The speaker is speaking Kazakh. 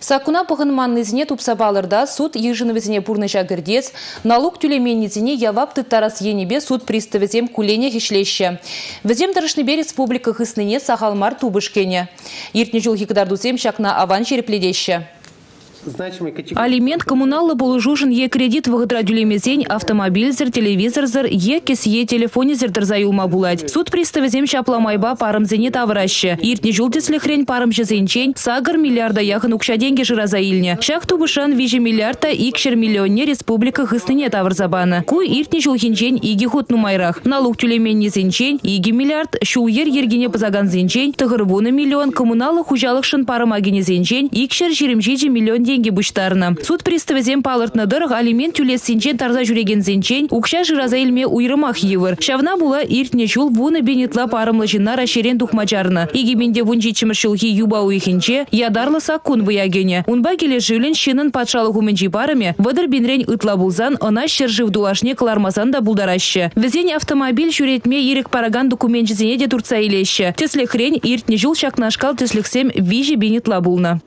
Сакуна пығынманнызіне тупсабалырда суд ежінівізіне пурныша гірдец, налог тюлеменнізіне явапты тарас енебе суд приставізем кулене хешлеші. Візем бе республика хысныне сағалмар тубышкене. Ертне жыл хикдардузем шакна аван жерепледеші. Алимент коммуналы был жужен е кредит вагадрадю лимезень, автомобиль зер, телевизор зер, е кис е телефоне зердер заюма булать. Суд приставы земча пламайба парам зенит авраще. Иртни жултесли хрень парам же жезенчень, сагар миллиарда яхан укша деньги жира заильня. Шах тубышан вижи миллиарда икшер миллионе республика хыстыне таврзабана. Куй иртни жулхинчень иги хут нумайрах. Налог тюлемен незенчень, иги миллиард, шулер ергене позаган зенчень, тагырвуна миллион, коммуналы хужалых шин парам агенезенчень, икшер жиремжиджи миллион деньги буштарны. Суд приставызем палыртны дырг алимент тюлес синчен тарза жүреген зенчен, укша жыраза илме уйрымах евір. Шавна була иртне жул вуны бенетла парымлы жинна шерен тухмачарны. Игеменде вунчи чымыршылхи юба уйхинче, ядарлы саккун выягене. Унба келе жүлін шинын патшалы хуменчи парыме, вадыр бенрен ытла булзан, ына шержив дулашне да булдарашы. Везен автомобиль жүретме ерек параган документчизене де турца илеші. Тесле хрень иртне жул шакнашкал теслексем вижи бенетла булна.